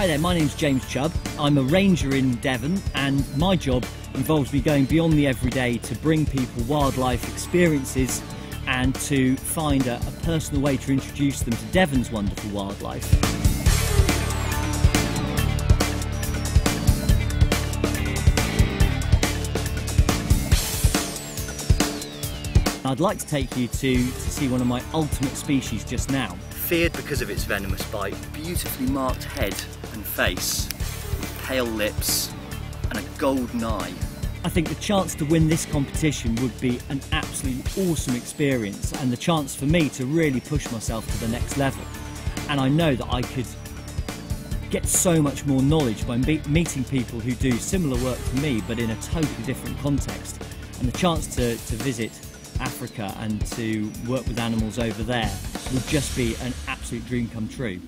Hi there, my name's James Chubb. I'm a ranger in Devon, and my job involves me going beyond the everyday to bring people wildlife experiences and to find a, a personal way to introduce them to Devon's wonderful wildlife. I'd like to take you to, to see one of my ultimate species just now. Feared because of its venomous bite, beautifully marked head and face, pale lips and a golden eye. I think the chance to win this competition would be an absolutely awesome experience and the chance for me to really push myself to the next level. And I know that I could get so much more knowledge by me- meeting people who do similar work to me but in a totally different context. And the chance to, to visit Africa and to work with animals over there would just be an absolute dream come true.